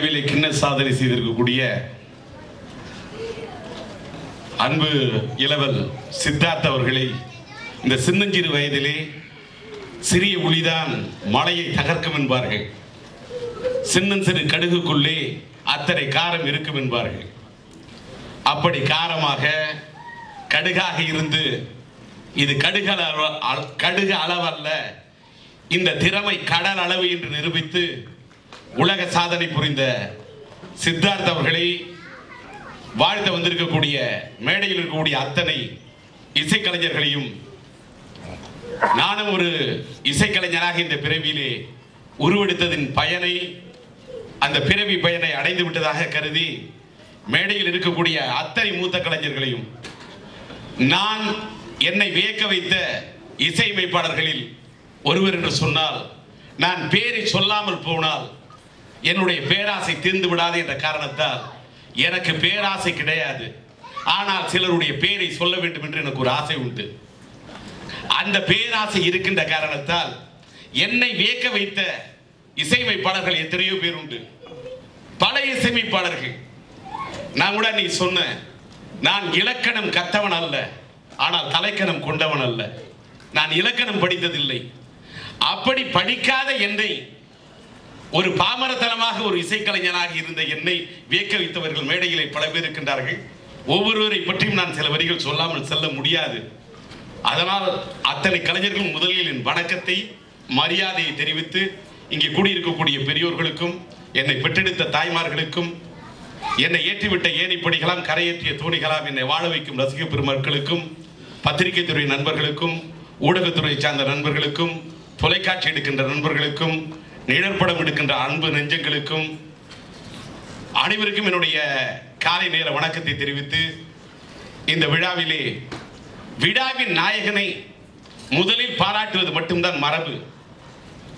அளவிலே கிண்ண சாதனை செய்திருக்கக்கூடிய அன்பு இளவல் சித்தார்த் அவர்களை இந்த சின்னஞ்சிறு வயதிலே சிறிய ஒளிதான் மலையை தகர்க்கும் என்பார்கள். சின்னஞ்சிறு கடுகுக்குள்ளே அத்தனை காரம் இருக்கும் என்பார்கள். அப்படி காரமாக கடுகாக இருந்து இது கடுகல கடுகு அளவல்ல இந்த திறமை கடல் அளவு என்று நிரூபித்து உலக சாதனை புரிந்த சித்தார்த் அவர்களை வாழ்த்த வந்திருக்கக்கூடிய மேடையில் இருக்கக்கூடிய அத்தனை இசைக்கலைஞர்களையும் நானும் ஒரு இசைக்கலைஞராக இந்த பிறவியிலே உருவெடுத்ததின் பயனை அந்த பிறவி பயனை அடைந்து விட்டதாக கருதி மேடையில் இருக்கக்கூடிய அத்தனை மூத்த கலைஞர்களையும் நான் என்னை வியக்க வைத்த இசையமைப்பாளர்களில் ஒருவர் என்று சொன்னால் நான் பேரை சொல்லாமல் போனால் என்னுடைய பேராசை தீர்ந்து விடாது என்ற காரணத்தால் எனக்கு பேராசை கிடையாது. ஆனால் சிலருடைய பேரை சொல்ல வேண்டும் என்று எனக்கு ஒரு ஆசை உண்டு. அந்த பேராசை இருக்கின்ற காரணத்தால் என்னை வியக்க வைத்த இசையமைப்பாளர்கள் எத்தனையோ பேர் உண்டு. பல இசையமைப்பாளர்கள். நான் கூட நீ சொன்ன நான் இலக்கணம் கத்தவன் அல்ல ஆனால் தலைக்கணம் கொண்டவன் அல்ல. நான் இலக்கணம் படித்ததில்லை. அப்படி படிக்காத என்னை ஒரு பாமரத்தனமாக ஒரு இசைக்கலைஞனாக இருந்த என்னை வியக்க வைத்தவர்கள் மேடையிலே பல பேர் இருக்கின்றார்கள். ஒவ்வொருவரை பற்றியும் நான் சில வரிகள் சொல்லாமல் செல்ல முடியாது. அதனால் அத்தனை கலைஞர்கள் முதலில் என் வணக்கத்தை மரியாதையை தெரிவித்து இங்கே கூடியிருக்கக்கூடிய பெரியோர்களுக்கும் என்னை பெற்றெடுத்த தாய்மார்களுக்கும் என்னை ஏற்றிவிட்ட ஏணிப்படிகளாம் கரையேற்றிய தோணிகளாம் என்னை வாழ வைக்கும் ரசிக பெருமக்களுக்கும் பத்திரிகை துறை நண்பர்களுக்கும் ஊடகத்துறை சார்ந்த நண்பர்களுக்கும் தொலைக்காட்சி எடுக்கின்ற நண்பர்களுக்கும் நிழற்படம் எடுக்கின்ற அன்பு நெஞ்சங்களுக்கும் அனைவருக்கும் என்னுடைய காலை நேர வணக்கத்தை தெரிவித்து இந்த விழாவிலே விழாவின் நாயகனை முதலில் பாராட்டுவது மட்டும்தான் மரபு.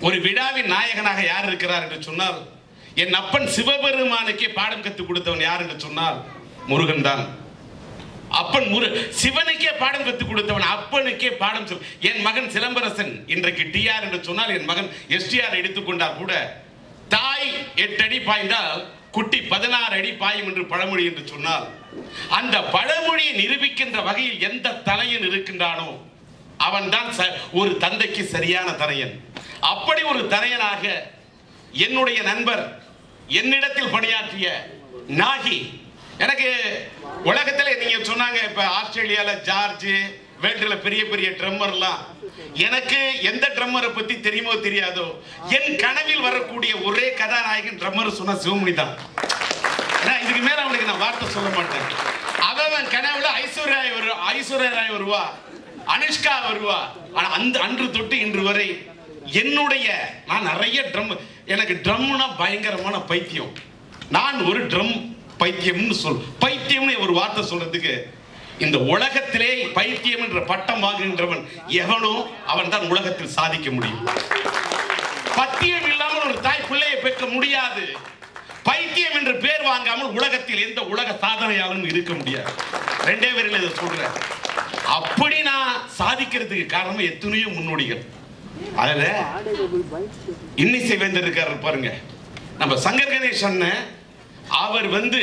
ஒரு விழாவின் நாயகனாக யார் இருக்கிறார் என்று சொன்னால் என் அப்பன் சிவபெருமானுக்கே பாடம் கற்றுக் கொடுத்தவன் யார் என்று சொன்னால் முருகன் தான் அப்பன் முரு சிவனுக்கே பாடம் கற்றுக் கொடுத்தவன் அப்பனுக்கே பாடம் சொல். என் மகன் சிலம்பரசன் இன்றைக்கு டிஆர் என்று சொன்னால் என் மகன் எஸ்டிஆர் எடுத்துக்கொண்டால் கூட தாய் எட்டு அடி பாய்ந்தால் குட்டி பதினாறு அடி பாயும் என்று பழமொழி என்று சொன்னால் அந்த பழமொழியை நிரூபிக்கின்ற வகையில் எந்த தலையன் இருக்கின்றானோ அவன்தான் ச- ஒரு தந்தைக்கு சரியான தரையன். அப்படி ஒரு தரையனாக என்னுடைய நண்பர் என்னிடத்தில் பணியாற்றிய நாகி எனக்கு உலகத்துல நீங்க சொன்னாங்க இப்ப ஆஸ்திரேலியால ஜார்ஜ் வேல்டுல பெரிய பெரிய ட்ரம்மர்லாம். எனக்கு எந்த ட்ரம்மரை பத்தி தெரியுமோ தெரியாதோ என் கனவில் வரக்கூடிய ஒரே கதாநாயகன் ட்ரம்மர் சொன்னா சிவமணி தான். இதுக்கு மேல அவனுக்கு நான் வார்த்தை சொல்ல மாட்டேன். அவன் கனவுல ஐஸ்வர்யா ராய் வரு ஐஸ்வர்யா ராய் வருவா அனுஷ்கா வருவா. ஆனா அந்த அன்று தொட்டு இன்று வரை என்னுடைய நான் நிறைய ட்ரம் எனக்கு ட்ரம்னா பயங்கரமான பைத்தியம். நான் ஒரு ட்ரம் பைத்தியம்னு சொல் பைத்தியம்னு ஒரு வார்த்தை சொல்றதுக்கு இந்த உலகத்திலே பைத்தியம் என்ற பட்டம் வாங்குகின்றவன் எவனோ அவன் தான் உலகத்தில் சாதிக்க முடியும். பத்தியம் இல்லாமல் ஒரு தாய் பிள்ளையை பெற்க முடியாது. பைத்தியம் என்று பேர் வாங்காமல் உலகத்தில் எந்த உலக சாதனையாலும் இருக்க முடியாது. ரெண்டே பேரில் இதை சொல்றேன். அப்படி நான் சாதிக்கிறதுக்கு காரணம் எத்தனையோ முன்னோடிகள். அதுல இன்னிசை வேந்தர் இருக்காரு பாருங்க. நம்ம சங்கர் கணேஷ் அண்ணன் அவர் வந்து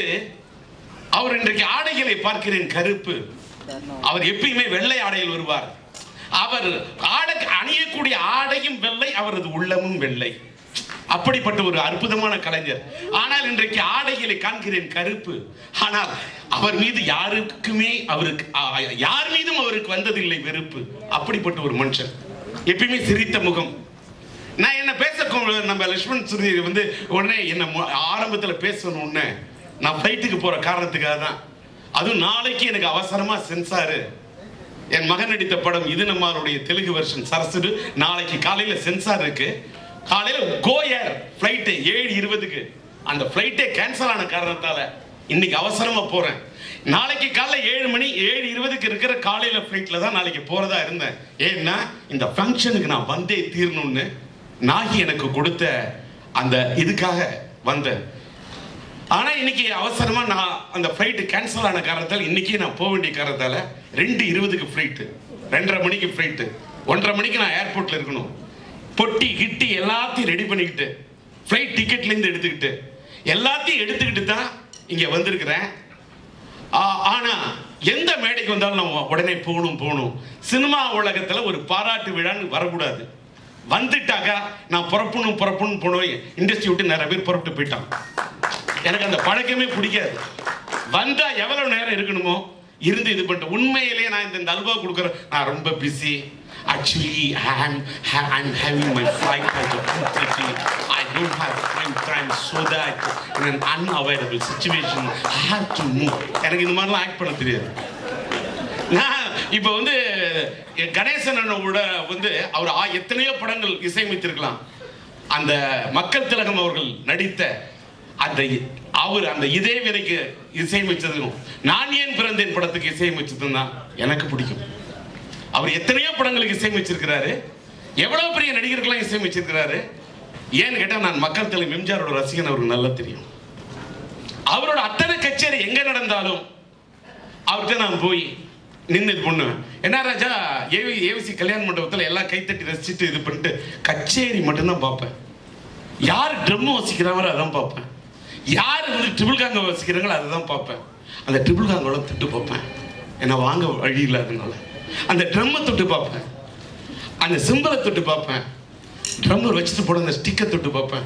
அவர் இன்றைக்கு ஆடைகளை பார்க்கிறேன் கருப்பு. அவர் எப்பயுமே வெள்ளை ஆடையில் வருவார். அவர் ஆடை அணியக்கூடிய ஆடையும் வெள்ளை அவரது உள்ளமும் வெள்ளை. அப்படிப்பட்ட ஒரு அற்புதமான கலைஞர். ஆனால் இன்றைக்கு ஆடைகளை காண்கிறேன் கருப்பு. ஆனால் அவர் மீது யாருக்குமே அவருக்கு யார் மீதும் அவருக்கு வந்ததில்லை வெறுப்பு. அப்படிப்பட்ட ஒரு மனுஷன். எப்பயுமே சிரித்த முகம். நான் என்ன சொல்லுவார் நம்ம லக்ஷ்மண் சுருதி வந்து உடனே என்ன ஆரம்பத்தில் பேசணும்னு நான் ஃப்ளைட்டுக்கு போகிற காரணத்துக்காக தான். அதுவும் நாளைக்கு எனக்கு அவசரமாக சென்சாரு. என் மகன் நடித்த படம் இது நம்மளுடைய தெலுங்கு வெர்ஷன் சரசுடு நாளைக்கு காலையில் சென்சார் இருக்கு. காலையில் கோயர் ஃப்ளைட்டு ஏழு இருபதுக்கு. அந்த ஃப்ளைட்டே கேன்சல் ஆன காரணத்தால் இன்னைக்கு அவசரமாக போகிறேன் நாளைக்கு காலைல ஏழு மணி ஏழு இருபதுக்கு இருக்கிற காலையில் ஃப்ளைட்டில் தான் நாளைக்கு போகிறதா இருந்தேன். ஏன்னா இந்த ஃபங்க்ஷனுக்கு நான் வந்தே தீரணும்னு நாகி எனக்கு கொடுத்த அந்த இதுக்காக வந்தேன். ஆனா இன்னைக்கு அவசரமா நான் அந்த ஃப்ளைட்டு கேன்சல் ஆன காரணத்தால் இன்னைக்கு நான் போக வேண்டிய காரணத்தால ரெண்டு இருபதுக்கு ஃப்ளைட்டு ரெண்டரை மணிக்கு ஃப்ளைட்டு ஒன்றரை மணிக்கு நான் ஏர்போர்ட்ல இருக்கணும். பொட்டி கிட்டி எல்லாத்தையும் ரெடி பண்ணிக்கிட்டு ஃப்ளைட் டிக்கெட்ல இருந்து எடுத்துக்கிட்டு எல்லாத்தையும் எடுத்துக்கிட்டு தான் இங்க வந்திருக்கிறேன். ஆனால் ஆனா எந்த மேடைக்கு வந்தாலும் நம்ம உடனே போகணும் போகணும். சினிமா உலகத்துல ஒரு பாராட்டு விழான்னு வரக்கூடாது. வந்துட்டாக்கா நான் புறப்பணும் புறப்பணும் போனோம். இண்டஸ்ட்ரி விட்டு நிறைய பேர் புறப்பட்டு போயிட்டான் எனக்கு அந்த பழக்கமே பிடிக்காது. வந்தா எவ்வளவு நேரம் இருக்கணுமோ இருந்து இது பண்ணிட்டு உண்மையிலேயே நான் இந்த இந்த அல்வா கொடுக்குறேன் நான் ரொம்ப busy actually I am I am having my flight at I don't have time time so that in an unavailable situation I have to move எனக்கு இந்த மாதிரிலாம் ஆக்ட் பண்ண தெரியாது. இப்போ வந்து என் கணேசன் அண்ணனோட வந்து அவர் ஆ- எத்தனையோ படங்கள் இசையமைத்திருக்கலாம். அந்த மக்கள் திலகம் அவர்கள் நடித்த அந்த அவர் அந்த இதே விலைக்கு இசையமைச்சதும் நான் ஏன் பிறந்தேன் படத்துக்கு இசையமைச்சதும் தான் எனக்கு பிடிக்கும். அவர் எத்தனையோ படங்களுக்கு இசையமைச்சிருக்கிறாரு. எவ்வளவு பெரிய நடிகர்களாம் இசையமைச்சிருக்கிறாரு. ஏன்னு கேட்டா நான் மக்கள் தலைவர் எம்ஜிஆரோட ரசிகன் அவருக்கு நல்லா தெரியும். அவரோட அத்தனை கச்சேரி எங்க நடந்தாலும் அவர்கிட்ட நான் போய் நின்று இது பண்ணுவேன். என்ன ராஜா ஏவி ஏவிசி கல்யாண மண்டபத்தில் எல்லாம் கைத்தட்டி ரசிச்சுட்டு இது பண்ணிட்டு கச்சேரி மட்டும்தான் பார்ப்பேன். யார் ட்ரம் வசிக்கிறாங்களோ அதான் பார்ப்பேன். யார் வந்து ட்ரிபிள் காங்க வசிக்கிறாங்களோ அதை தான் பார்ப்பேன். அந்த ட்ரிபிள் காங்கோட தொட்டு பார்ப்பேன். என்னை வாங்க வழி இல்லாதனால. அந்த ட்ரம்மை தொட்டு பார்ப்பேன். அந்த சிம்பலை தொட்டு பார்ப்பேன். ட்ரம்மர் வச்சுட்டு போட அந்த ஸ்டிக்கை தொட்டு பார்ப்பேன்.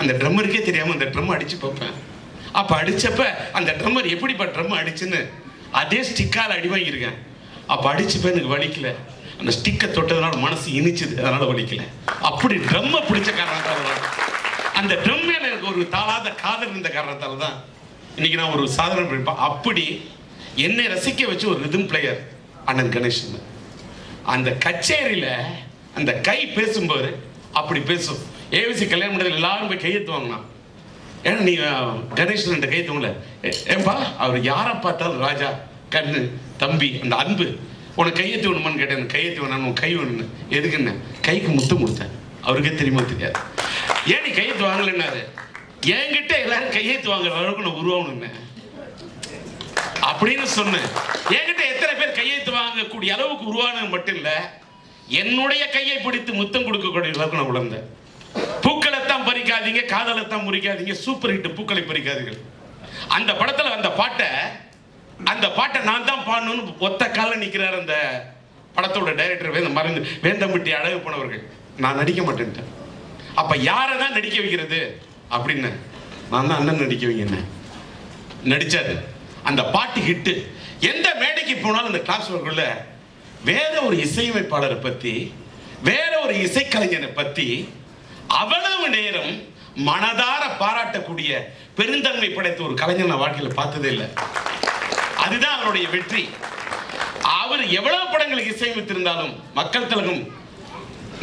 அந்த ட்ரம்மருக்கே தெரியாமல் அந்த ட்ரம் அடித்து பார்ப்பேன். அப்போ அடித்தப்ப அந்த ட்ரம்மர் எப்படிப்பா ட்ரம் அடிச்சுன்னு அதே ஸ்டிக்கால் அடி வாங்கியிருக்கேன். அப்ப அடிச்சப்ப எனக்கு வலிக்கல. அந்த ஸ்டிக்கை தொட்டதுனால மனசு இனிச்சுது அதனால வலிக்கல. அப்படி ட்ரம்மை பிடிச்ச காரணத்தால் தான். அந்த ட்ரம் எனக்கு ஒரு தாளாத காதல் இருந்த காரணத்தால் தான் இன்னைக்கு நான் ஒரு சாதனை பண்ணிப்பேன் அப்படி என்னை ரசிக்க வச்சு ஒரு ரிதம் பிளேயர் அண்ணன் கணேஷன் அந்த கச்சேரியில் அந்த கை பேசும்போது அப்படி பேசும். ஏவிசி கல்யாணம் எல்லாரும் போய் கையெழுத்து வாங்கினான். ஏன்னா நீ கணேசன் என்ற கையெழுத்துவங்கள ஏன்பா அவர் யாரை பார்த்தாலும் ராஜா கண்ணு தம்பி அந்த அன்பு உனக்கு கையெழுத்து வேணுமான்னு கேட்டேன். எனக்கு கையெழுத்து வேணாம் உன் கை வேணும்னு. எதுக்குன்னு கைக்கு முத்தம் கொடுத்தேன். அவருக்கே தெரியுமா தெரியாது. ஏன் நீ கையெழுத்து வாங்கலைன்னாரு என்கிட்ட எல்லாரும் கையெழுத்து வாங்குற அளவுக்கு நான் உருவாகணுன்னேன் அப்படின்னு சொன்னேன். என்கிட்ட எத்தனை பேர் கையெழுத்து வாங்கக்கூடிய அளவுக்கு உருவானது மட்டும் இல்ல என்னுடைய கையை பிடித்து முத்தம் கொடுக்கக்கூடிய அளவுக்கு நான் உணர்ந்தேன். பூக்களைத்தான் பறிக்காதீங்க காதலைத்தான் முறிக்காதீங்க சூப்பர் ஹிட் பூக்களை பறிக்காதீர்கள். அந்த படத்துல அந்த பாட்டை அந்த பாட்டை நான் தான் பாடணும்னு ஒத்த கால நிக்கிறார் அந்த படத்தோட டைரக்டர் வேந்த மருந்து வேந்தம்பட்டி அழகு போனவர்கள். நான் நடிக்க மாட்டேன்ட்டேன். அப்ப யாரை தான் நடிக்க வைக்கிறது? அப்படின்னு நான் தான் அண்ணன் நடிக்க வைங்க நடிச்சாரு. அந்த பாட்டு ஹிட்டு எந்த மேடைக்கு போனாலும் அந்த கிளாஸ் ஒர்க்குள்ள வேற ஒரு இசையமைப்பாளரை பத்தி வேற ஒரு இசைக்கலைஞரை பத்தி அவ்வளவு நேரம் மனதார பாராட்டக்கூடிய பெருந்தன்மை படைத்த ஒரு கலைஞர் நான் வாழ்க்கையில் பார்த்ததே இல்லை. அதுதான் அவருடைய வெற்றி. அவர் எவ்வளவு படங்களுக்கு இசையமைத்திருந்தாலும் மக்கள் திலகம்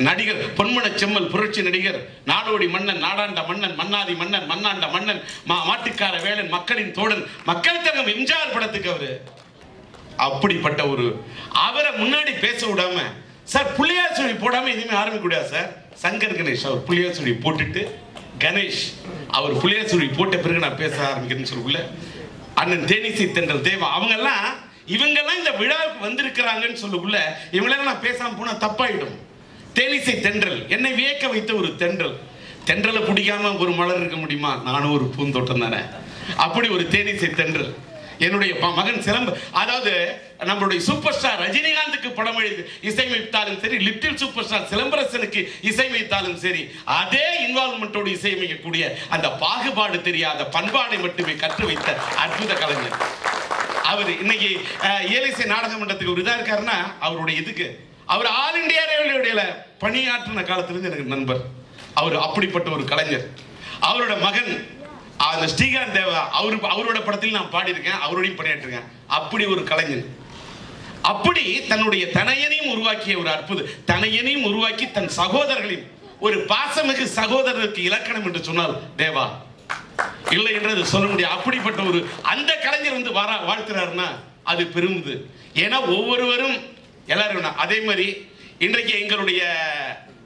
நடிகர் பொன்மன செம்மல் புரட்சி நடிகர் நாடோடி மன்னன் நாடாண்ட மன்னன் மன்னாதி மன்னன் மன்னாண்ட மன்னன் மா மாட்டுக்கார வேலன் மக்களின் தோழன் மக்கள் தங்கம் எம்ஜிஆர் படத்துக்கு அவரு. அப்படிப்பட்ட ஒரு அவரை முன்னாடி பேச விடாம சார் புள்ளியார் சுழி போடாம எதுவுமே ஆரம்பிக்க கூடாது சார்? சங்கர் கணேஷ் அவர் புள்ளியார் போட்டுட்டு கணேஷ் அவர் புள்ளியார் போட்ட பிறகு நான் பேச ஆரம்பிக்கிறேன்னு சொல்லக்குள்ள அண்ணன் தேனிசி தென்றல் தேவா அவங்கெல்லாம் இவங்கெல்லாம் இந்த விழாவுக்கு வந்திருக்கிறாங்கன்னு சொல்லக்குள்ள இவங்களெல்லாம் நான் பேசாமல் போனால் தப்பாயிடும். தேனிசை தென்றல் என்னை வியக்க வைத்த ஒரு தென்றல். தென்றலை பிடிக்காம ஒரு மலர் இருக்க முடியுமா? நானும் ஒரு பூந்தோட்டம் தானே. அப்படி ஒரு தேனிசை தென்றல். என்னுடைய மகன் சிலம்பு அதாவது நம்மளுடைய சூப்பர் ஸ்டார் ரஜினிகாந்துக்கு படம் எழுதி இசையமைத்தாலும் சரி லிட்டில் சூப்பர் ஸ்டார் சிலம்பரசனுக்கு இசையமைத்தாலும் சரி அதே இன்வால்மெண்ட்டோடு இசையமைக்கக்கூடிய அந்த பாகுபாடு தெரியாத பண்பாடை மட்டுமே கற்று வைத்த அற்புத கலைஞர். அவர் இன்னைக்கு ஏலிசை இயலிசை நாடக மன்றத்துக்கு ஒரு இதாக இருக்காருன்னா அவருடைய இதுக்கு. அவர் ஆல் இந்தியா ரேடியோல பணியாற்றின காலத்திலிருந்து எனக்கு நண்பர். அவர் அப்படிப்பட்ட ஒரு கலைஞர். அவரோட மகன் அந்த ஸ்ரீகாந்த் தேவா அவரு அவரோட படத்தில் நான் பாடியிருக்கேன் அவரோடையும் பணியாற்றிருக்கேன். அப்படி ஒரு கலைஞன் அப்படி தன்னுடைய தனையனையும் உருவாக்கிய ஒரு அற்புதம். தனையனையும் உருவாக்கி தன் சகோதரர்களையும் ஒரு பாசமிகு சகோதரருக்கு இலக்கணம் என்று சொன்னால் தேவா இல்லை என்று அது சொல்ல முடியாது. அப்படிப்பட்ட ஒரு அந்த கலைஞர் வந்து வாரா வாழ்த்துறாருன்னா அது பெருமுது. ஏன்னா ஒவ்வொருவரும் எல்லாரும் அதே மாதிரி இன்றைக்கு எங்களுடைய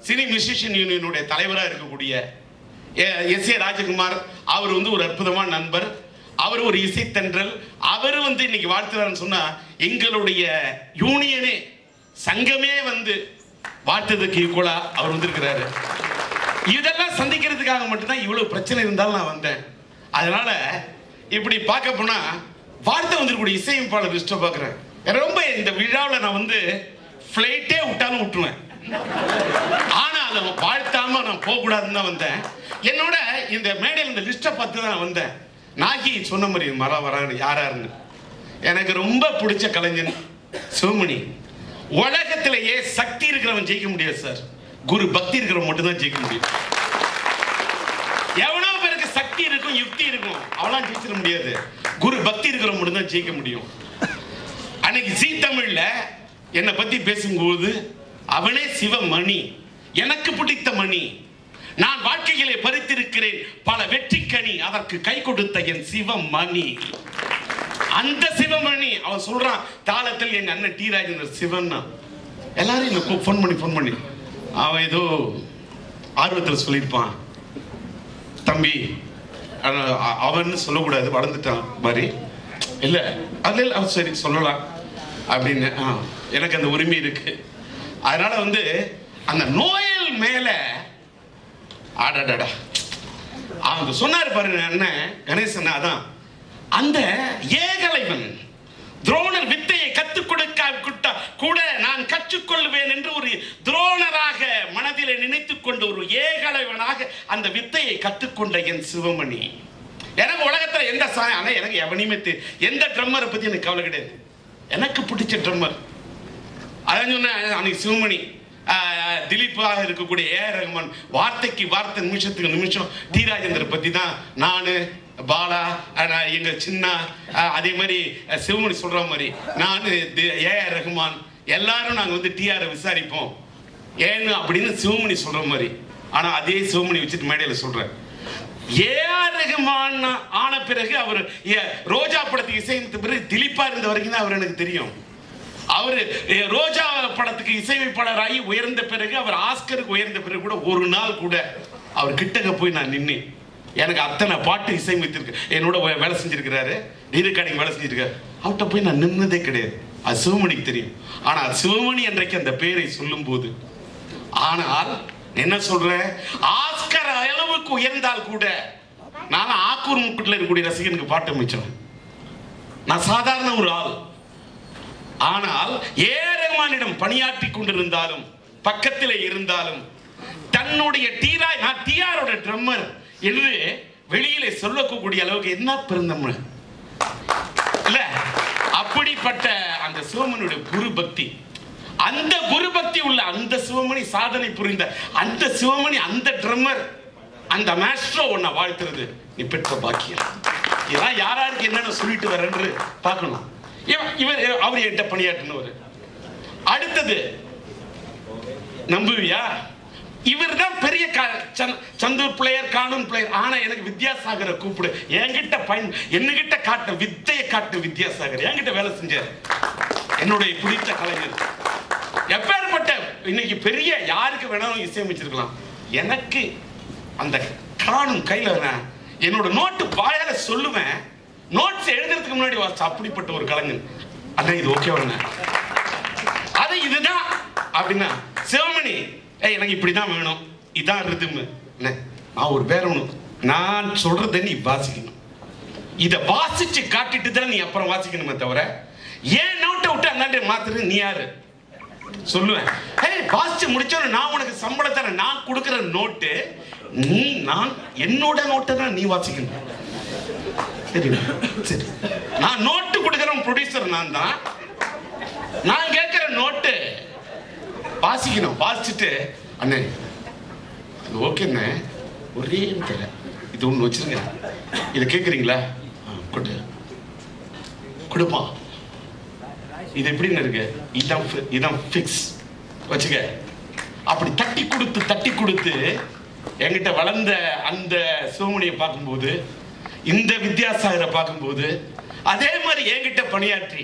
சினி மியூசிஷியன் யூனியனுடைய தலைவராக இருக்கக்கூடிய எஸ் ஏ ராஜகுமார் அவர் வந்து ஒரு அற்புதமான நண்பர். அவர் ஒரு இசைத்தன்றல். அவர் வந்து இன்னைக்கு வாழ்த்துறாருன்னு சொன்னா எங்களுடைய யூனியனே சங்கமே வந்து வாழ்த்ததுக்கு ஈக்குவலா அவர் வந்திருக்கிறாரு. இதெல்லாம் சந்திக்கிறதுக்காக மட்டும்தான் இவ்வளவு பிரச்சனை இருந்தாலும் நான் வந்தேன். அதனால இப்படி பார்க்க போனா வார்த்தை வந்திருக்கக்கூடிய இசையமைப்பாளர் லிஸ்ட்டை பார்க்குறேன் ரொம்ப இந்த விழாவில் நான் வந்து ஃப்ளைட்டே விட்டாலும் விட்டுருவேன் ஆனா அதை வாழ்த்தாம நான் போக கூடாதுன்னு தான் வந்தேன். என்னோட இந்த மேடையில் இந்த லிஸ்ட்டை பார்த்து தான் வந்தேன். நாகி சொன்ன மாதிரி மர வரான்னு யாராருன்னு எனக்கு ரொம்ப பிடிச்ச கலைஞன் சிவமணி. உலகத்திலேயே சக்தி இருக்கிறவன் ஜெயிக்க முடியாது சார். குரு பக்தி இருக்கிறவன் மட்டும்தான் ஜெயிக்க முடியும். எவனோ பேருக்கு சக்தி இருக்கும் யுக்தி இருக்கும் அவளாம் ஜெயிச்சிட முடியாது. குரு பக்தி இருக்கிறவன் மட்டும்தான் ஜெயிக்க முடியும். அன்னைக்கு ஜீ தமிழ்ல என்னை பத்தி பேசும்போது அவனே சிவமணி. எனக்கு பிடித்த மணி. நான் வாழ்க்கையிலே பறித்திருக்கிறேன் பல வெற்றிக்கனி அதற்கு கை கொடுத்த என் சிவமணி. அந்த சிவமணி அவன் சொல்றான் தாளத்தில் எங்க அண்ணன் டி ராஜேந்தர் சிவன் எல்லாரும் இந்த ஃபோன் பண்ணி ஃபோன் பண்ணி. அவன் ஏதோ ஆர்வத்தில் சொல்லியிருப்பான். தம்பி அவன் சொல்லக்கூடாது வளர்ந்துட்டான் மாதிரி இல்லை அதில் அவன் சரி சொல்லலாம். அப்படின்னு ஆ, எனக்கு அந்த உரிமை இருக்கு. அதனால வந்து அந்த நோயல் மேலே ஆடாடாடா அவங்க சொன்னார் பாருங்க அண்ணன் கணேசன் அதான். அந்த ஏகலைவன் துரோணர் வித்தையை கத்துக் கொடுக்க கூட நான் கற்றுக்கொள்வேன் என்று ஒரு துரோணராக மனதில் நினைத்துக் கொண்டு ஒரு ஏகலைவனாக அந்த வித்தையை கற்றுக்கொண்ட என் சிவமணி. எனக்கு உலகத்துல எந்த சாயம் ஆனா எனக்கு எவனையுமே எந்த ட்ரம்மரை பத்தி எனக்கு கவலை கிடையாது. எனக்கு பிடிச்ச ட்ரம்மர் அதான் சொன்னேன் அன்னைக்கு சிவமணி. திலீப்பாக இருக்கக்கூடிய ஏ ரகுமான் வார்த்தைக்கு வார்த்தை நிமிஷத்துக்கு நிமிஷம் டி ராஜேந்தர் பத்தி தான் நானு பாலா ஆஹ், எங்க சின்ன அதே மாதிரி சிவமணி சொல்ற மாதிரி நான் ஏ ஆர் ரஹ்மான் எல்லாரும் நாங்க வந்து டிஆர் விசாரிப்போம். ஏன்னு அப்படின்னு சிவமணி சொல்ற மாதிரி. ஆனா அதே சிவமணி வச்சுட்டு மேடையில சொல்றேன். ஏஆர் ரகுமான் ஆன பிறகு அவர் ஏ- ரோஜா படத்துக்கு இசையமைத்த பிறகு திலீப்பா இருந்த வரைக்கும் தான் அவர் எனக்கு தெரியும். அவர் ரோஜா படத்துக்கு இசையமைப்பாளராகி உயர்ந்த பிறகு அவர் ஆஸ்கருக்கு உயர்ந்த பிறகு கூட ஒரு நாள் கூட அவர் கிட்டக்க போய் நான் நின்னேன். எனக்கு அத்தனை பாட்டு இசையமைத்திருக்கு. என்னோட வே- வேலை செஞ்சிருக்கிறாரு. நீருக்காடிங்க வேலை செஞ்சிருக்காரு அவர்கிட்ட போய் நான் நின்னதே கிடையாது. அது சிவமணிக்கு தெரியும். ஆனால் சிவமணி அன்றைக்கு அந்த பேரை சொல்லும்போது ஆனால் என்ன சொல்றேன்? ஆஸ்கர் அளவுக்கு உயர்ந்தால் கூட நான் ஆக்கூர் முக்கூட்டில் இருக்கக்கூடிய ரசிகனுக்கு பாட்டு அமைச்சேன் நான் சாதாரண ஒரு ஆள். ஆனால் ஏ பணியாற்றி கொண்டிருந்தாலும் பக்கத்திலே இருந்தாலும் தன்னுடைய டீராய் நான் டிஆரோட ட்ரம்மர் என்று வெளியிலே சொல்லக்கூடிய அளவுக்கு என்ன பிறந்தம்னு? இல்ல அப்படிப்பட்ட அந்த சிவமனுடைய குரு பக்தி. அந்த குரு பக்தி உள்ள அந்த சிவமணி சாதனை புரிந்த அந்த சிவமணி அந்த ட்ரம்மர் அந்த மாஸ்ட்ரோ உன்னை வாழ்த்துறது நீ பெற்ற பாக்கியம். இதான் யாராருக்கு என்னென்ன சொல்லிட்டு வரேன்னு பார்க்கணும் இவர் அவர் என்கிட்ட பணியாற்றினவர். அடுத்தது நம்புவியா? இவர் தான் பெரிய சந்தூர் பிளேயர் கானூன் பிளேயர் ஆனா எனக்கு வித்யாசாகரை கூப்பிடு. என்கிட்ட பயன் என்னகிட்ட காட்டு வித்தையை காட்டு வித்யாசாகர். என்கிட்ட வேலை செஞ்சார். என்னுடைய பிடித்த கலைஞர். எப்பேற்பட்ட இன்னைக்கு பெரிய யாருக்கு வேணாலும் இசையமைச்சிருக்கலாம். எனக்கு அந்த காணும் கையில நான் என்னோட நோட்டு வாயால சொல்லுவேன். நோட்ஸ் எழுதுறதுக்கு முன்னாடி வாசிச்ச அப்படிப்பட்ட ஒரு கலைஞன். அண்ணா இது ஓகே அது இதுதான். அப்படின்னா சிவமணி ஏய் எனக்கு இப்படிதான் வேணும். இதான் ரிதும் என்ன நான் ஒரு பேர் ஒன்று நான் சொல்றதை நீ வாசிக்கணும். இதை வாசிச்சு காட்டிட்டு தான் நீ அப்புறம் வாசிக்கணுமே தவிர ஏன் நோட்டை விட்டு அந்தாண்டே மாத்துறது? நீ யாரு? சொல்லுவேன். ஏய் வாசிச்சு முடிச்சோன்னு நான் உனக்கு சம்பளம் தரேன். நான் கொடுக்குற நோட்டு நீ நான் என்னோட நோட்டை தான் நீ வாசிக்கணும். சரி சரி. நான் நோட்டு கொடுக்குற ப்ரொடியூசர் நான் தான் நான் கேட்கிற நோட்டு வாசிக்கணும். வாசிச்சுட்டு அண்ணே அது ஓகேண்ணே ஒரே தெரியல இது ஒன்று வச்சிருங்க. இதை கேட்குறீங்களா? கொடு. கொடுப்பா. இது எப்படின்னு இருக்கு? இதான் இதான் ஃபிக்ஸ் வச்சுக்க. அப்படி தட்டி கொடுத்து தட்டி கொடுத்து என்கிட்ட வளர்ந்த அந்த சிவமணியை பார்க்கும்போது இந்த வித்யாசாகரை பார்க்கும்போது அதே மாதிரி என்கிட்ட பணியாற்றி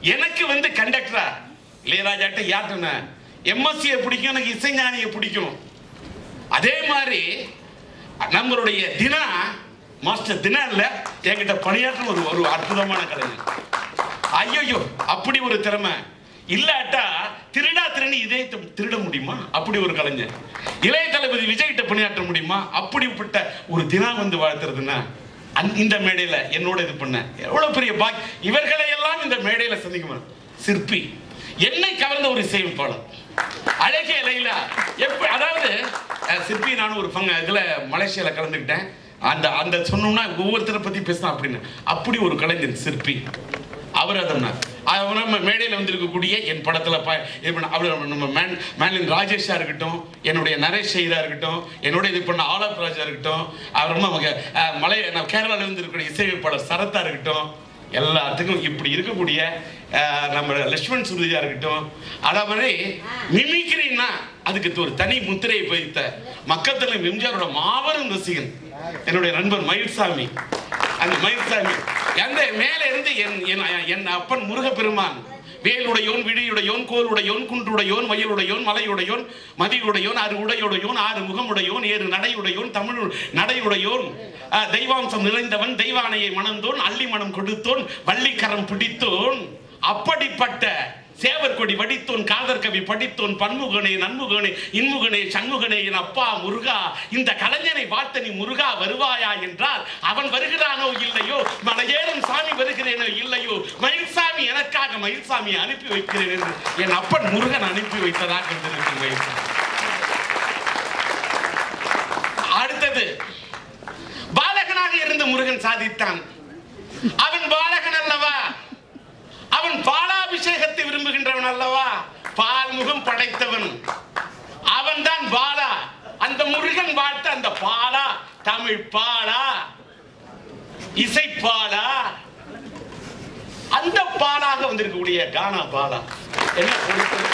எனக்கு வந்து கண்டக்டரா இளையராஜாட்ட யார்ட்டன எம்எஸ்சியை பிடிக்கும் எனக்கு இசைஞானியை பிடிக்கும். அதே மாதிரி நம்மளுடைய தினா மாஸ்டர் தினா இல்ல என்கிட்ட பணியாற்ற ஒரு ஒரு அற்புதமான கலைஞர். ஐயோ அப்படி ஒரு திறமை. இல்லாட்டா திருடா திருடி இதயத்தை திருட முடியுமா? அப்படி ஒரு கலைஞர். இளைய தளபதி விஜய் கிட்ட பணியாற்ற முடியுமா? அப்படிப்பட்ட ஒரு தினா வந்து வாழ்த்துறதுன்னா இந்த மேடையில என்னோட இது பண்ண. எவ்வளவு பெரிய பாக் இவர்களை எல்லாம் இந்த மேடையில சந்திக்கும் சிற்பி. என்னை கவர்ந்த ஒரு இசையமைப்பாளர். அழகிய லைலா. எப்ப அதாவது சிற்பி நானும் ஒரு பங்கு இதுல மலேசியால கலந்துக்கிட்டேன். அந்த அந்த சொன்னோம்னா ஒவ்வொருத்தரை பத்தி பேசினா அப்படின்னு. அப்படி ஒரு கலைஞர் சிற்பி. அவர் அதனார் அவர் நம்ம மேடையில் வந்திருக்கக்கூடிய என் படத்தில் ப இது பண்ண அவர் நம்ம மேன் மேலின் ராஜேஷாக இருக்கட்டும் என்னுடைய நரேஷ் செய்தா இருக்கட்டும் என்னுடைய இது பண்ண ஆலப் ராஜா இருக்கட்டும் அவர் ரொம்ப நமக்கு மலை நம்ம கேரளாவில் இருந்து இருக்கக்கூடிய இசையமைப்பாளர் சரத்தா இருக்கட்டும் எல்லாத்துக்கும் இப்படி இருக்கக்கூடிய நம்ம லட்சுமண் சுருதியா இருக்கட்டும் அதே மாதிரி மிமிக்ரின்னா அதுக்கு ஒரு தனி முத்திரையை பதித்த மக்கத்தில் எம்ஜிஆரோட மாபெரும் ரசிகன் என்னுடைய நண்பர் மயில்சாமி. அந்த மயில்சாமி. அந்த மேலே இருந்து என் என் என் அப்பன் முருகப்பெருமான்? வேலுடையோன் விழியுடையோன் கோலுடையோன் குன்றுடையோன் மயிலுடையோன் மலையுடையோன் மதியுடையோன் ஆறு உடையுடையோன் ஆறு முகமுடையோன் ஏறு நடையுடையோன் தமிழ் நடையுடையோன். தெய்வாம்சம் நிறைந்தவன் தெய்வானையை மணந்தோன் அள்ளி மனம் கொடுத்தோன் வள்ளிக்கரம் பிடித்தோன். அப்படிப்பட்ட சேவர்கொடி வடித்தோன் காதர் கவி படித்தோன் பன்முகனே நன்முகனே இன்முகனே சண்முகனே என் அப்பா முருகா. இந்த கலைஞனை வாழ்த்த நீ முருகா வருவாயா என்றால் அவன் வருகிறானோ இல்லையோ? மலையேறும் சாமி வருகிறேனோ இல்லையோ? மயில்சாமி எனக்காக மயில்சாமி அனுப்பி வைக்கிறேன் என்று என் அப்பன் முருகன் அனுப்பி வைத்ததாக இருந்திருக்கு மயில்சாமி. அடுத்தது பாலகனாக இருந்து முருகன் சாதித்தான். அவன் பாலகன் அல்லவா? அவன் பாலாபிஷேகத்தை விரும்புகின்றவன் அல்லவா? பால்முகம் படைத்தவன். அவன்தான் பாலா. அந்த முருகன் வாழ்த்த அந்த பாலா. தமிழ் பாலா. இசைப்பாலா அந்த பாலாக வந்திருக்கக்கூடிய கானா பாலா. என்ன பொருத்தம்?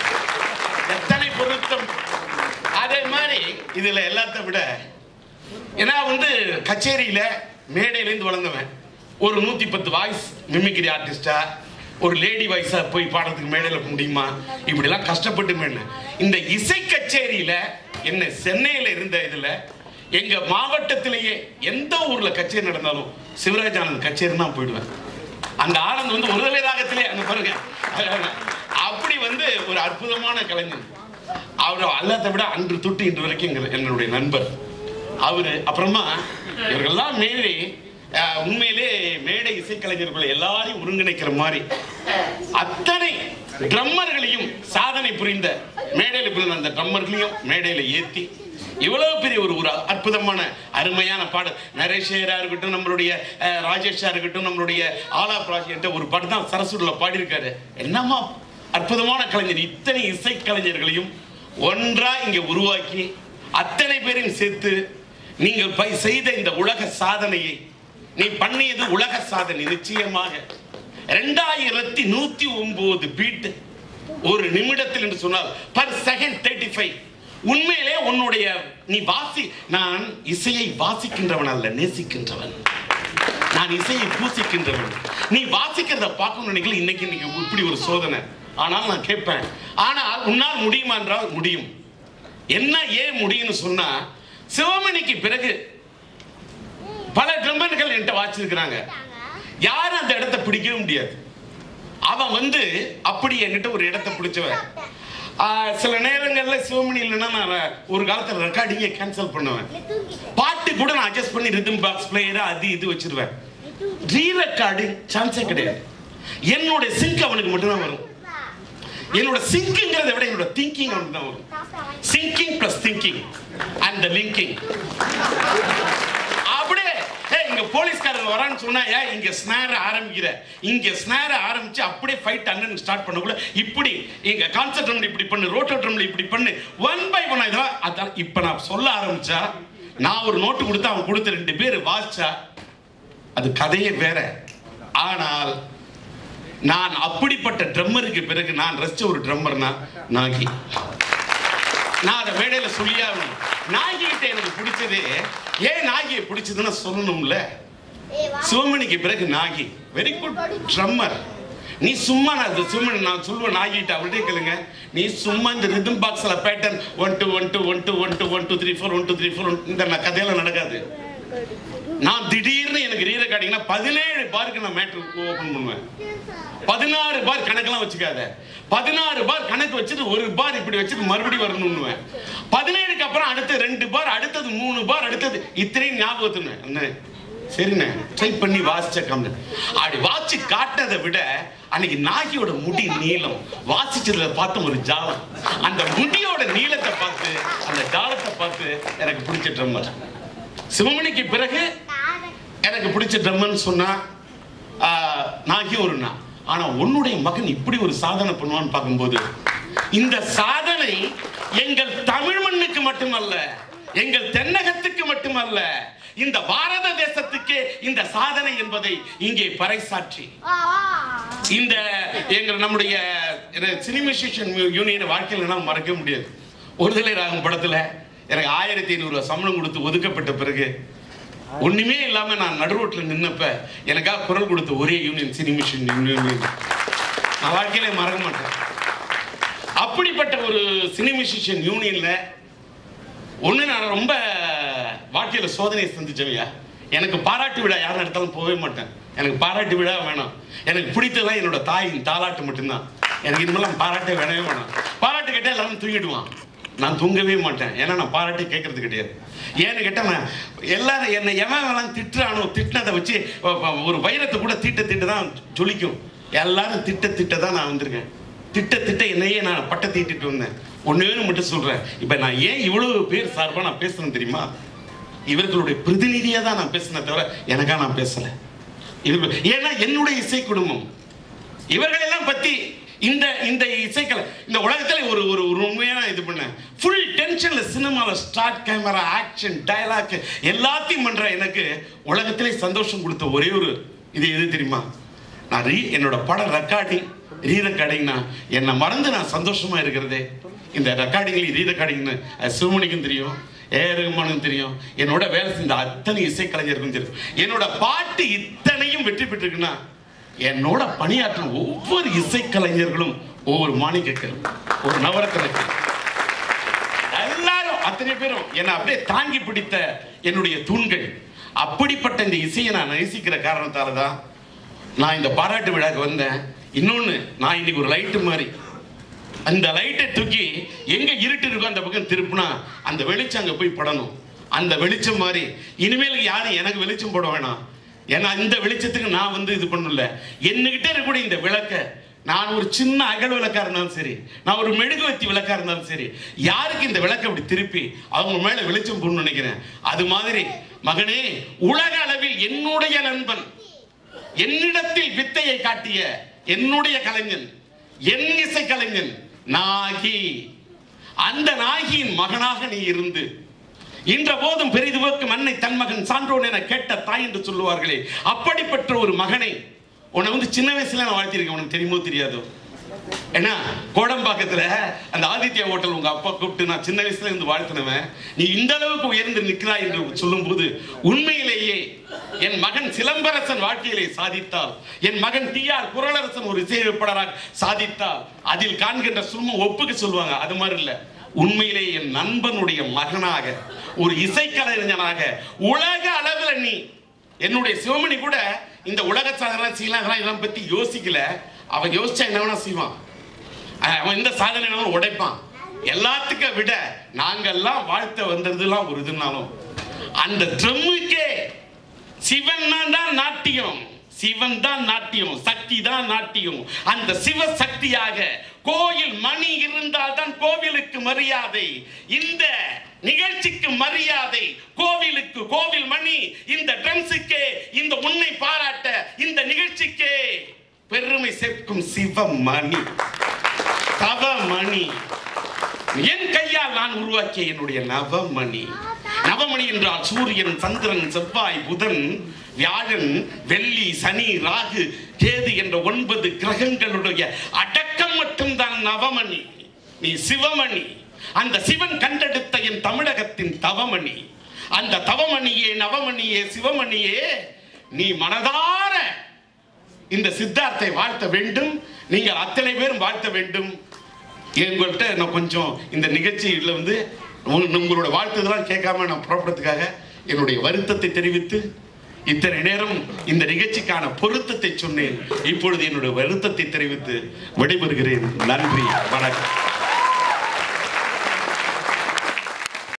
எத்தனை பொருத்தம்? அதே மாதிரி இதுல எல்லாத்த விட ஏன்னா வந்து கச்சேரியில மேடையிலேருந்து வளர்ந்தவன். ஒரு நூத்தி பத்து வாய்ஸ் மிமிக்ரி ஆர்டிஸ்டா ஒரு லேடி வாய்ஸா போய் பாடுறதுக்கு மேடையில் முடியுமா? இப்படிலாம் கஷ்டப்பட்டு மேல இந்த இசை கச்சேரியில என்ன சென்னையில இருந்த இதுல எங்க மாவட்டத்திலேயே எந்த ஊர்ல கச்சேரி நடந்தாலும் சிவராஜ் ஆனந்த் கச்சேரி தான் போயிடுவேன். அந்த ஆனந்த் வந்து ஒரு தலை ராகத்திலே அங்க பாருங்க. அப்படி வந்து ஒரு அற்புதமான கலைஞர். அவர் அல்லாத விட அன்று தொட்டு இன்று வரைக்கும் எங்க- என்னுடைய நண்பர். அவரு அப்புறமா இவர்கள்லாம் மேலே உண்மையிலே மேடை இசைக்கலைஞர்கள் எல்லாரையும் ஒருங்கிணைக்கிற மாதிரி அத்தனை ட்ரம்மர்களையும் சாதனை புரிந்த மேடையில் புரிந்த அந்த ட்ரம்மர்களையும் மேடையில ஏத்தி இவ்வளவு பெரிய ஒரு ஒரு அற்புதமான அருமையான பாடல். நரேஷேரா இருக்கட்டும் நம்மளுடைய அஹ், ராஜேஷா இருக்கட்டும் நம்மளுடைய ஆலா ப்ராஜெக்ட் ஒரு பாட்டு தான் சரஸ்வதியில் பாடியிருக்காரு. என்னமா அற்புதமான கலைஞர். இத்தனை இசை கலைஞர்களையும் ஒன்றா இங்க உருவாக்கி அத்தனை பேரையும் சேர்த்து நீங்கள் பை- செய்த இந்த உலக சாதனையை நீ பண்ணியது உலக சாதனை நிச்சயமாக. ரெண்டாயிரத்தி நூத்தி ஒன்பது பீட் ஒரு நிமிடத்தில் என்று சொன்னால் பர் செகண்ட் தேர்ட்டி ஃபைவ் உண்மையிலே உன்னுடைய நீ வாசி நான் இசையை வாசிக்கின்றவன் அல்ல நேசிக்கின்றவன். நான் இசையை பூசிக்கின்றவன். நீ வாசிக்கிறத பார்க்கணும் நினைக்கல இன்னைக்கு இன்னைக்கு இப்படி ஒரு சோதனை. ஆனால் நான் கேட்பேன். ஆனால் உன்னால் முடியுமா என்றால் முடியும். என்ன ஏன் முடியும்னு சொன்னா சிவமணிக்கு பிறகு பல ட்ரம்பன்கள் என்கிட்ட வாச்சிருக்கிறாங்க. யாரும் அந்த இடத்தை பிடிக்கவே முடியாது. அவன் வந்து அப்படி என்கிட்ட ஒரு இடத்தை பிடிச்சவன். சில நேரங்களில் சிவமணி இல்லைன்னா நான் ஒரு காலத்தில் ரெக்கார்டிங்கை கேன்சல் பண்ணுவேன். பாட்டு கூட நான் அட்ஜஸ்ட் பண்ணி ரிதம் பாக்ஸ் பிளேயர் அது இது வச்சிருவேன். ரீ ரெக்கார்டிங் சான்ஸே கிடையாது. என்னோட சிங்க் அவனுக்கு மட்டும்தான் வரும். என்னோட சிங்கிங்கிறத விட என்னோட திங்கிங் அவனுக்கு தான் வரும். Singing plus thinking and the linking இங்க போலீஸ்காரங்க வரான்னு சொன்னா ஏன் இங்க ஸ்னார ஆரம்பிக்கிற. இங்க ஸ்னார ஆரம்பிச்சு அப்படியே ஃபைட் அண்ணன் ஸ்டார்ட் பண்ணக்குள்ள இப்படி இங்க கான்சென்ட் ட்ரம்ல இப்படி பண்ணு ரோட்டோ ட்ரம்ல இப்படி பண்ணு. ஒன் பை ஒன் இதெல்லாம் அதான் இப்ப நான் சொல்ல ஆரம்பிச்சா நான் ஒரு நோட்டு கொடுத்து அவன் கொடுத்த ரெண்டு பேர் வாசிச்சா அது கதையே வேற. ஆனால் நான் அப்படிப்பட்ட ட்ரம்மருக்கு பிறகு நான் ரசிச்ச ஒரு ட்ரம்மர்னா நாகி. நான் அதை மேடையில சொல்லியே ஆகணும் நாகி கிட்ட எனக்கு பிடிச்சது ஏன் நாகியை பிடிச்சதுன்னு சொல்லணும்ல? சிவமணிக்கு பிறகு நாகி வெரி குட் ட்ரம்மர் நீ சும்மா நான் சிவமணி நான் சொல்லுவேன் நாகிட்ட அவள்கிட்ட கேளுங்க. நீ சும்மா இந்த ரிதம் பாக்ஸ்ல pattern one two one two one two one two one two three four one two three four இந்த கதையெல்லாம் நடக்காது. நான் எனக்கு ரீ ரெக்கார்டிங்னா பதினேழு பாருக்கு நான் மேட்ரு ஓபன் பண்ணுவேன். பதினாறு பார் கணக்கெல்லாம் வச்சுக்காத. பதினாறு பார் கணக்கு வச்சுட்டு ஒரு பார் இப்படி வச்சுட்டு மறுபடியும் வரணும்னு பதினேழுக்கு அப்புறம் அடுத்து ரெண்டு பார் அடுத்தது மூணு பார் அடுத்தது இத்தனையும் ஞாபகத்துன்னு சரிண்ண சரிண்ணே ட்ரை பண்ணி வாசிச்ச கம்மி அப்படி வாசிச்சு காட்டதை விட அன்னைக்கு நாகியோட முடி நீளம் வாசிச்சதுல பார்த்த ஒரு ஜாலம். அந்த முடியோட நீளத்தை பார்த்து அந்த ஜாலத்தை பார்த்து எனக்கு பிடிச்ச சிவமணிக்கு பிறகு எனக்கு பிடிச்ச ட்ரம்மன் சொன்னா ஆஹ், நாகி ஆனா உன்னுடைய மகன் இப்படி ஒரு சாதனை பண்ணுவான்னு பார்க்கும்போது இந்த சாதனை எங்கள் தமிழ் மண்ணுக்கு மட்டுமல்ல எங்கள் தென்னகத்துக்கு மட்டுமல்ல இந்த பாரத தேசத்துக்கே இந்த சாதனை என்பதை இங்கே பறைசாற்றி. இந்த எங்கள் நம்முடைய சினிமிஷன் யூனியன் வாழ்க்கையில் என்னால் மறக்க முடியாது. ஒருதலை ராகும் படத்துல எனக்கு ஆயிரத்தி ஐநூறு சம்பளம் கொடுத்து ஒதுக்கப்பட்ட பிறகு ஒண்ணுமே இல்லாம நான் நடுரோட்டில் நின்னப்ப எனக்காக குரல் கொடுத்த ஒரே யூனியன் சினிமிஷன் யூனியன் நான் வாழ்க்கையிலே மறக்க மாட்டேன். அப்படிப்பட்ட ஒரு சினிமிஷிஷன் யூனியன்ல ஒண்ணு நான் ரொம்ப வாழ்க்கையில சோதனையை சந்திச்சவையா எனக்கு பாராட்டு விழா யார் நடத்தாலும் போகவே மாட்டேன். எனக்கு பாராட்டு விழா வேணாம். எனக்கு பிடித்ததெல்லாம் என்னோட தாயின் தாலாட்டு மட்டும்தான். எனக்கு இனிமேலாம் பாராட்டே வேணவே வேணாம். பாராட்டு கேட்டால் எல்லாரும் தூங்கிடுவான். நான் தூங்கவே மாட்டேன். ஏன்னா நான் பாராட்டி கேட்கறது கிடையாது. ஏன்னு கேட்டால் நான் எல்லாரும் என்னை எவன் எல்லாம் திட்டுறானோ திட்டினதை வச்சு ஒரு வைரத்தை கூட திட்ட திட்ட தான் ஜொலிக்கும். எல்லாரும் திட்ட திட்ட தான் நான் வந்திருக்கேன். திட்ட திட்ட என்னையே நான் பட்ட தீட்டிட்டு வந்தேன். ஒண்ணு மட்டும் சொல்கிறேன் இப்போ நான் ஏன் இவ்வளோ பேர் சார்பாக நான் பேசுகிறேன் தெரியுமா? இவர்களுடைய பிரதிநிதியாக தான் நான் பேசினேன் தவிர எனக்காக நான் பேசலை. இவர்கள் ஏன்னா என்னுடைய இசை குடும்பம். இவர்களெல்லாம் பற்றி இந்த இந்த இசைக்கலை இந்த உலகத்தில் ஒரு ஒரு உண்மையான இது பண்ணேன். ஃபுல் டென்ஷனில் சினிமாவில் ஸ்டார்ட் கேமரா ஆக்ஷன் டயலாக் எல்லாத்தையும் பண்ற எனக்கு உலகத்திலே சந்தோஷம் கொடுத்த ஒரே ஒரு இது எது தெரியுமா? நான் ரீ என்னோட படம் ரெக்கார்டிங் ரீ ரெக்கார்டிங்னா என்னை மறந்து நான் சந்தோஷமா இருக்கிறதே. இந்த ரெக்கார்டிங்ல ரீ ரெக்கார்டிங்னு அது சிவமணிக்கும் தெரியும் ஏ ரகுமானுக்கும் தெரியும் என்னோட வேலை செஞ்ச அத்தனை இசைக்கலைஞருக்கும் தெரியும். என்னோட பாட்டு இத்தனையும் வெற்றி பெற்றிருக்குன்னா என்னோட பணியாற்றும் ஒவ்வொரு இசைக்கலைஞர்களும் ஒவ்வொரு மாணிக்கக்கல் ஒரு நவரத்தினக்கல் எல்லாரும் அத்தனை பேரும் என்னை அப்படியே தாங்கி பிடித்த என்னுடைய தூண்கள். அப்படிப்பட்ட இந்த இசையை நான் நேசிக்கிற காரணத்தால தான் நான் இந்த பாராட்டு விழாக்கு வந்தேன். இன்னொன்று நான் இன்னைக்கு ஒரு லைட்டு மாதிரி. அந்த லைட்டை தூக்கி எங்கே இருட்டு இருக்கோ அந்த பக்கம் திருப்புனா அந்த வெளிச்சம் அங்கே போய் படணும். அந்த வெளிச்சம் மாதிரி. இனிமேல் யாரும் எனக்கு வெளிச்சம் போட வேணாம். ஏன்னா இந்த வெளிச்சத்துக்கு நான் வந்து இது பண்ணல. என்னகிட்ட இருக்கக்கூடிய இந்த விளக்க நான் ஒரு சின்ன அகல் விளக்கா இருந்தாலும் சரி நான் ஒரு மெழுகுவத்தி விளக்கா இருந்தாலும் சரி யாருக்கு இந்த விளக்க அப்படி திருப்பி அவங்க மேல வெளிச்சம் போடணும்னு நினைக்கிறேன். அது மாதிரி மகனே உலக அளவில் என்னுடைய நண்பன் என்னிடத்தில் வித்தையை காட்டிய என்னுடைய கலைஞன் என் இசை கலைஞன் நாகி. அந்த நாகியின் மகனாக நீ இருந்து இன்ற போதும் பெரிதுவோக்கு மண்ணை தன் மகன் சான்றோன் என கேட்ட தாய் என்று சொல்லுவார்களே அப்படிப்பட்ட ஒரு மகனை உன்னை வந்து சின்ன வயசுல நான் வாழ்த்திருக்கேன். உனக்கு தெரியுமோ தெரியாதோ? ஏன்னா கோடம்பாக்கத்துல அந்த ஆதித்யா ஹோட்டல் உங்க அப்பா கூப்பிட்டு நான் சின்ன வயசுல இருந்து வாழ்த்தினவன். நீ இந்த அளவுக்கு உயர்ந்து நிற்கிறாய் என்று சொல்லும்போது உண்மையிலேயே என் மகன் சிலம்பரசன் வாழ்க்கையிலே சாதித்தால் என் மகன் டி ஆர் குரலரசன் ஒரு இசையமைப்பாளராக சாதித்தால் அதில் காண்கின்ற சும்மா ஒப்புக்கு சொல்லுவாங்க. அது மாதிரி இல்ல. உண்மையிலே என் நண்பனுடைய மகனாக ஒரு இசைக்கலைஞனாக உலக அளவில் நீ. என்னுடைய சிவமணி கூட இந்த உலக சாதனை செய்யலாம் இதெல்லாம் பற்றி யோசிக்கல. அவன் யோசிச்சா என்ன வேணா செய்வான். அவன் இந்த சாதனை உடைப்பான். எல்லாத்துக்கும் விட நாங்கெல்லாம் வாழ்த்த வந்ததுலாம் ஒரு இதுனாலும். அந்த ட்ரம்முக்கே சிவன் தான் நாட்டியம். சிவன் தான் நாட்டியம். சக்தி தான் நாட்டியம். அந்த சிவ சக்தியாக கோயில் மணி இருந்தால் தான் கோவிலுக்கு மரியாதை. இந்த நிகழ்ச்சிக்கு மரியாதை. கோவிலுக்கு கோவில் மணி இந்த ட்ரம்ஸுக்கே இந்த உன்னை பாராட்ட இந்த நிகழ்ச்சிக்கே. பெருமை சேர்க்கும் சிவமணி. தவமணி. என் கையால் நான் உருவாக்கிய என்னுடைய நவமணி. நவமணி என்றால் சூரியன் சந்திரன் செவ்வாய் புதன் வியாழன் வெள்ளி சனி ராகு கேது என்ற ஒன்பது கிரகங்களுடைய அடக்க நவமணி நீ சிவமணி அந்த சிவன் கண்டெடுத்த என் தமிழகத்தின் தவமணி. அந்த தவமணியே நவமணியே சிவமணியே நீ மனதார இந்த சித்தார்த்தை வாழ்த்த வேண்டும் நீங்கள் அத்தனை பேரும் வாழ்த்த வேண்டும். எங்கள்கிட்ட நான் கொஞ்சம் இந்த நிகழ்ச்சியில் வந்து உங்களோட வாழ்த்துதெல்லாம் கேட்காம நான் புறப்படுறதுக்காக என்னுடைய வருத்தத்தை தெரிவித்து இத்தனை நேரம் இந்த நிகழ்ச்சிக்கான பொருத்தத்தை சொன்னேன். இப்பொழுது என்னுடைய வருத்தத்தை தெரிவித்து விடைபெறுகிறேன். நன்றி. வணக்கம்.